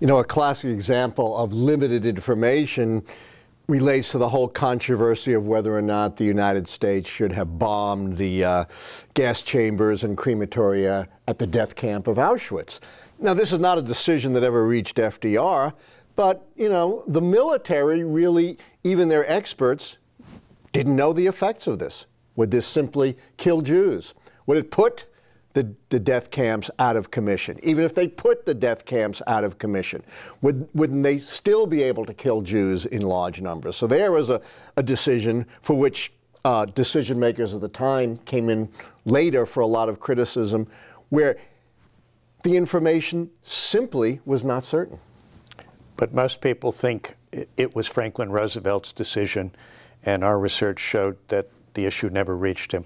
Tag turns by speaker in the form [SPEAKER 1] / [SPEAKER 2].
[SPEAKER 1] You know, a classic example of limited information relates to the whole controversy of whether or not the United States should have bombed the uh, gas chambers and crematoria at the death camp of Auschwitz. Now, this is not a decision that ever reached FDR, but, you know, the military really, even their experts, didn't know the effects of this. Would this simply kill Jews? Would it put the, the death camps out of commission? Even if they put the death camps out of commission, would, wouldn't they still be able to kill Jews in large numbers? So there was a, a decision for which uh, decision makers at the time came in later for a lot of criticism, where the information simply was not certain.
[SPEAKER 2] But most people think it was Franklin Roosevelt's decision, and our research showed that the issue never reached him.